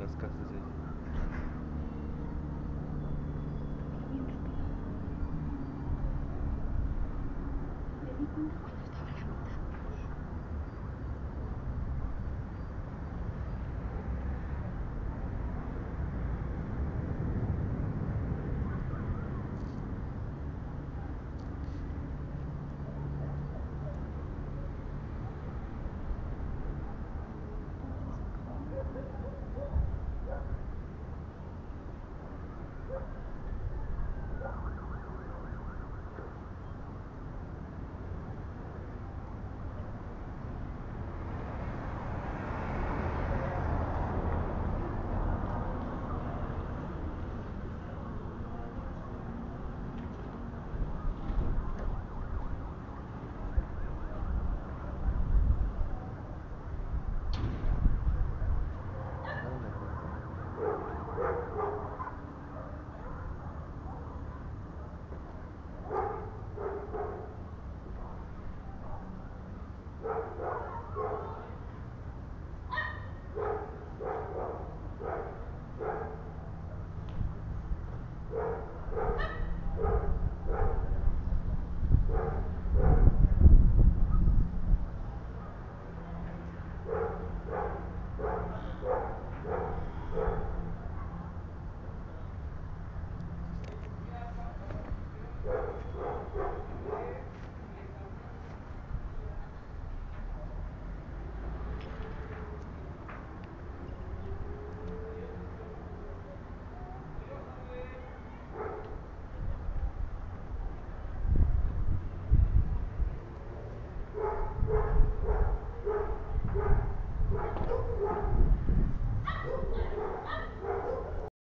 las casas de allí.